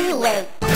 anyway.